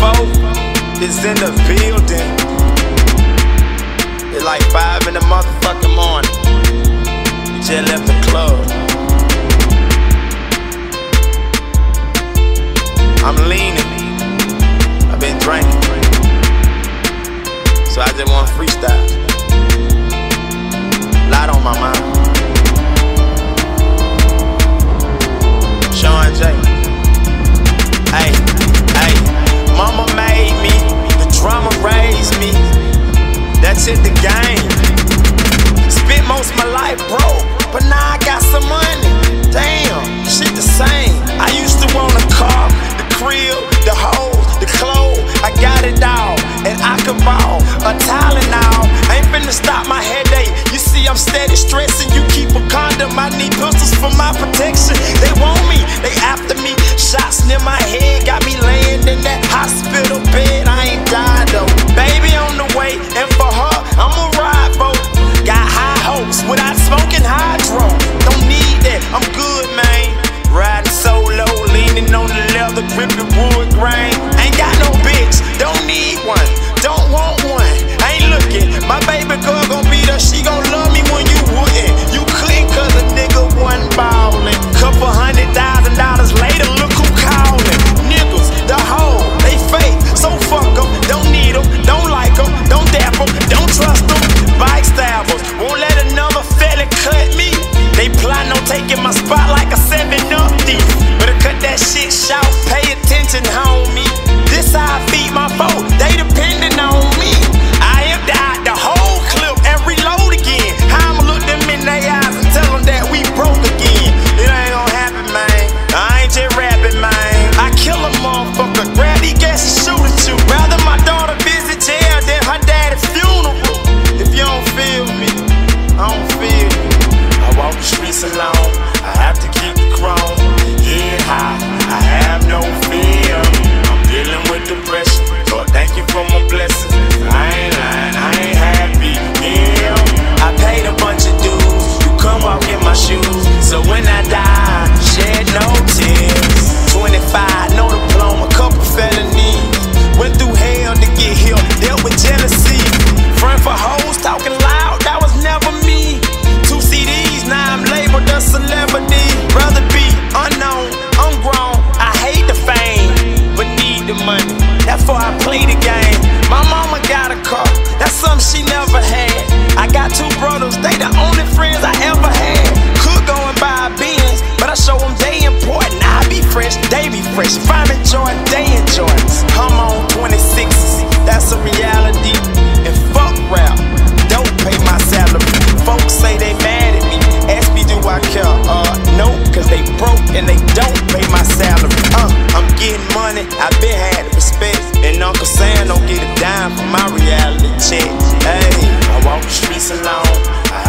four is in the building. It's like five in the motherfucking morning. We just left the club. I'm leaning. I've been drinking. So I just want freestyle. Lot on my mind. said the game. one. the game. My mama got a car, that's something she never had. I got two brothers, they the only friends I ever had. Could go and buy a Benz, but I show them they important. I be fresh, they be fresh. If I'm enjoying, they enjoying. Come on 26. that's a reality. And fuck rap, don't pay my salary. Folks say they mad at me, ask me do I care? Uh, no, cause they broke and they don't pay my salary. Uh, I'm getting money, I been had it respects. And Uncle Sam don't get a dime for my reality check. Hey, I walk the streets alone. I